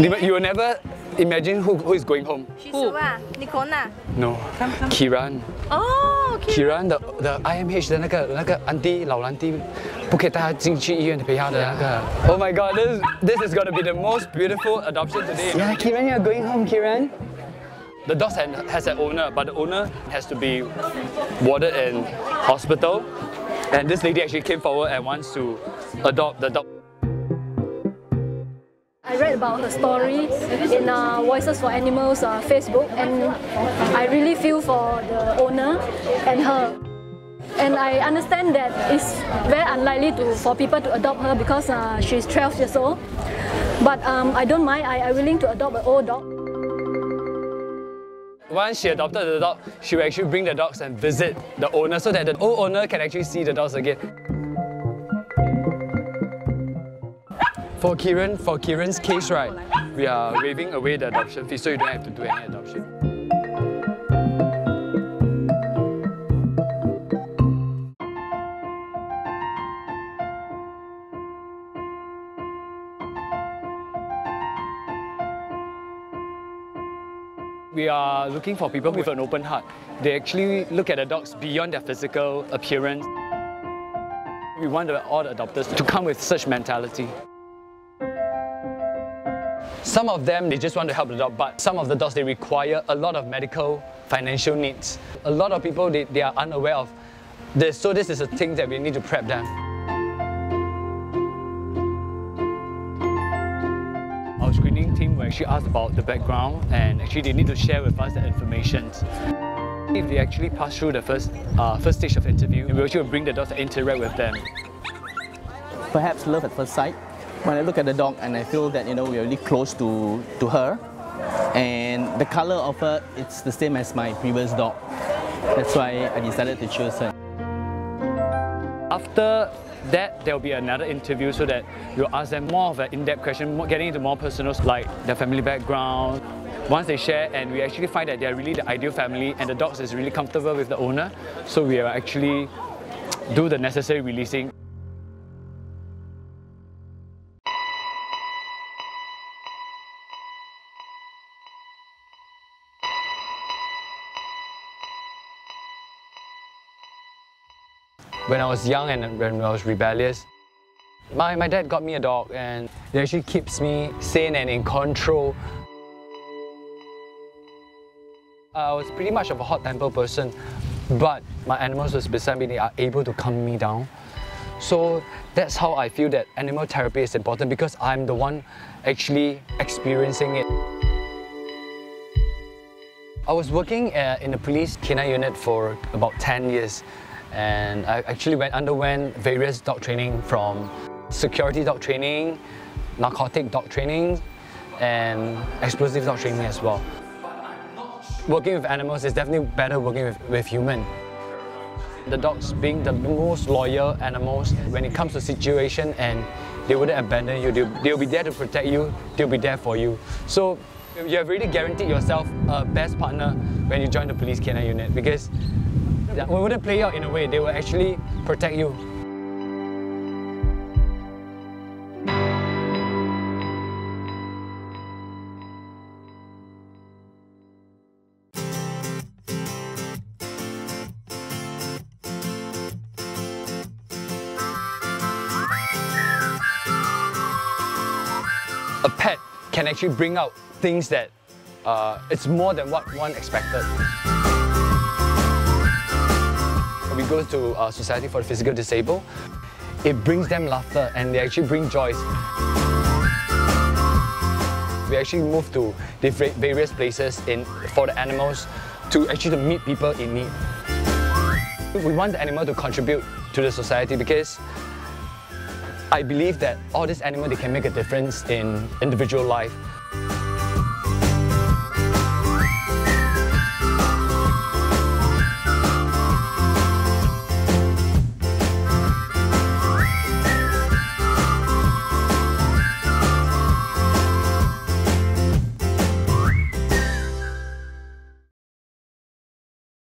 You will never imagine who, who is going home. Who? Nicona. No. Kiran. Oh, Kiran the the IMH 的那个那个 auntie 老 auntie 不可以带她进去医院陪她的那个。Oh my god, this this is going to be the most beautiful adoption today. Yeah, Kiran, you're going home, Kiran. The dog has an owner, but the owner has to be warded in hospital. And this lady actually came forward and wants to adopt the dog. I read about her story in uh, Voices for Animals uh, Facebook and I really feel for the owner and her. And I understand that it's very unlikely to, for people to adopt her because uh, she's 12 years old. But um, I don't mind, I, I'm willing to adopt an old dog. Once she adopted the dog, she will actually bring the dogs and visit the owner so that the old owner can actually see the dogs again. For Kiran, for Kiran's case, right, we are waiving away the adoption fee so you don't have to do any adoption. we are looking for people with an open heart. They actually look at the dogs beyond their physical appearance. We want all the adopters to come with such mentality. Some of them, they just want to help the dog, but some of the dogs, they require a lot of medical, financial needs. A lot of people, they, they are unaware of this, so this is a thing that we need to prep them. Our screening team will actually ask about the background and actually they need to share with us the information. If they actually pass through the first, uh, first stage of interview, we will actually bring the dogs to interact with them. Perhaps love at first sight. When I look at the dog and I feel that you know we're really close to, to her and the color of her, it's the same as my previous dog. That's why I decided to choose her. After that, there'll be another interview so that you'll ask them more of an in-depth question, getting into more personal, like their family background. Once they share and we actually find that they're really the ideal family and the dogs is really comfortable with the owner, so we will actually do the necessary releasing. When I was young and when I was rebellious, my, my dad got me a dog and it actually keeps me sane and in control. I was pretty much of a hot-tempered person, but my animals was beside me, they are able to calm me down. So that's how I feel that animal therapy is important because I'm the one actually experiencing it. I was working uh, in the police canine unit for about 10 years and I actually went underwent various dog training from security dog training, narcotic dog training, and explosive dog training as well. Working with animals is definitely better working with, with humans. The dogs being the most loyal animals when it comes to situation and they wouldn't abandon you, they'll, they'll be there to protect you, they'll be there for you. So you have really guaranteed yourself a best partner when you join the police canine unit because we wouldn't play out in a way, they will actually protect you. A pet can actually bring out things that uh, it's more than what one expected we go to a Society for the Physically Disabled, it brings them laughter and they actually bring joy. We actually move to various places in, for the animals to actually to meet people in need. We want the animal to contribute to the society because I believe that all these animals they can make a difference in individual life.